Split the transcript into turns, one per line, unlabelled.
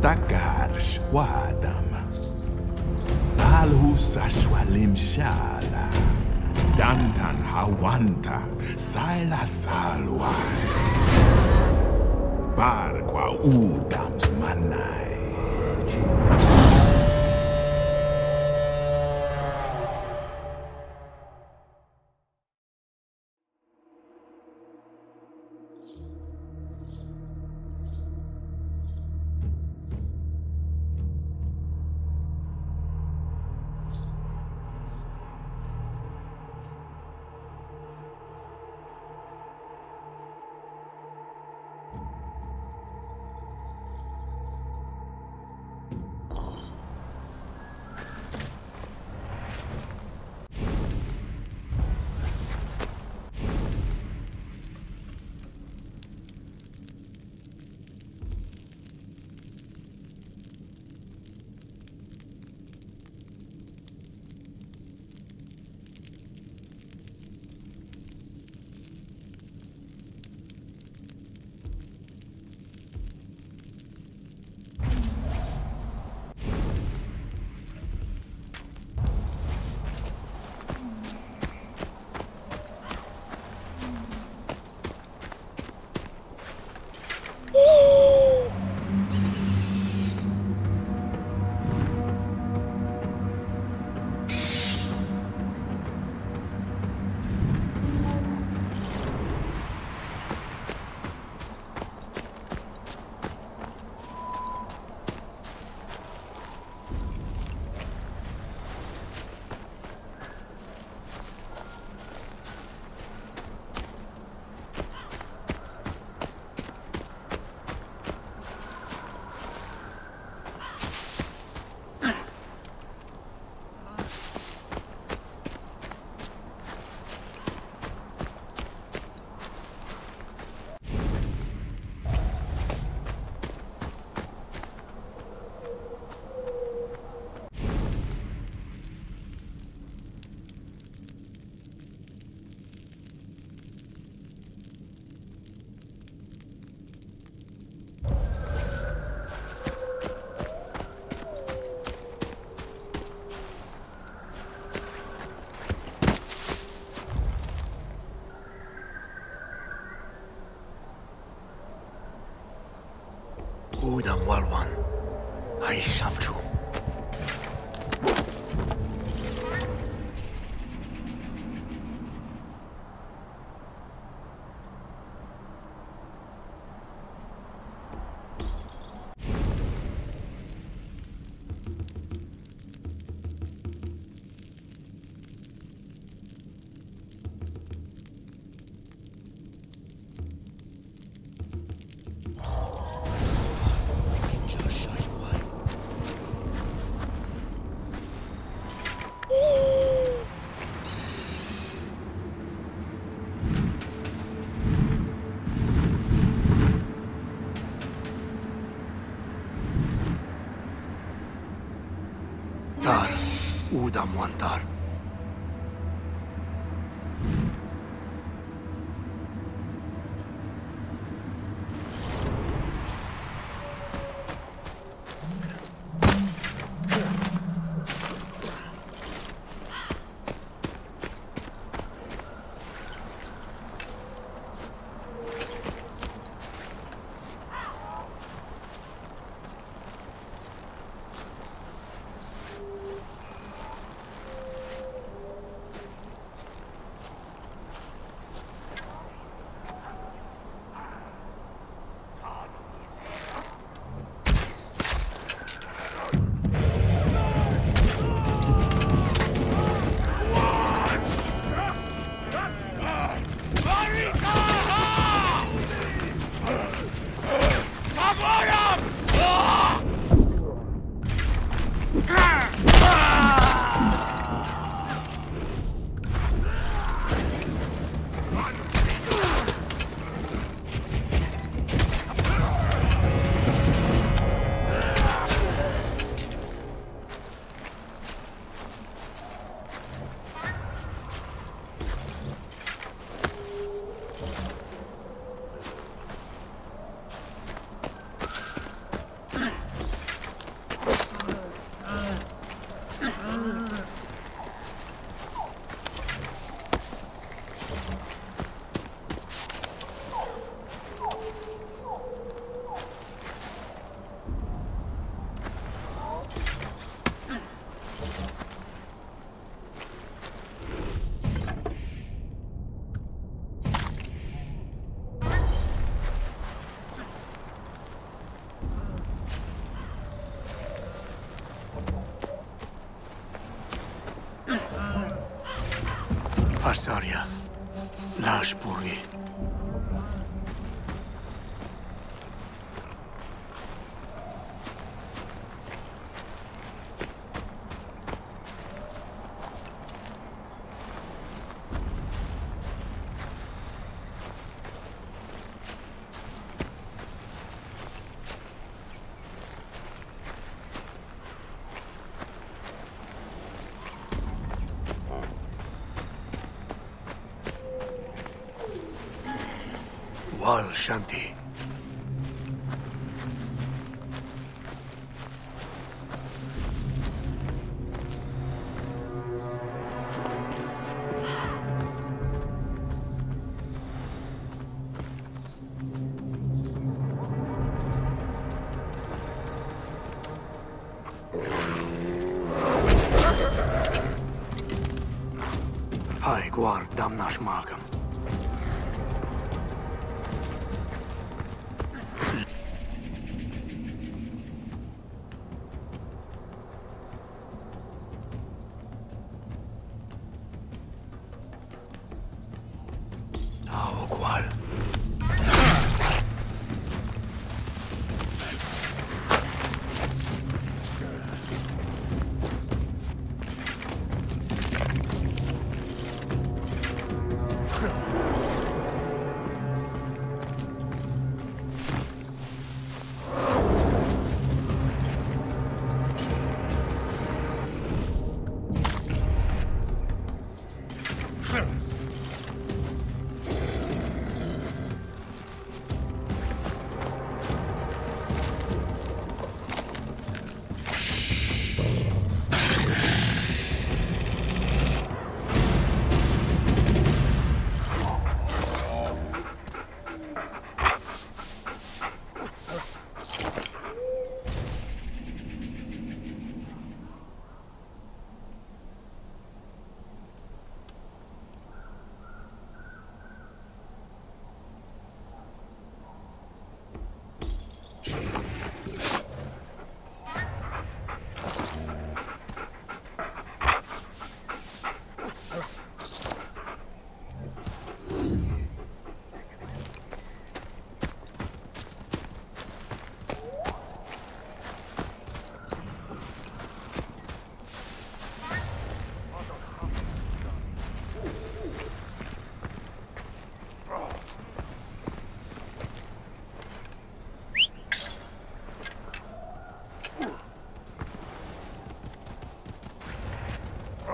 takar shwadam. Balhu sashwalim shala. Dantan hawanta sila salwai. Barqua udams manai.
I levantar. Arsaria, Nashburgi. Wal Shanti. Guard damnash magam. cual.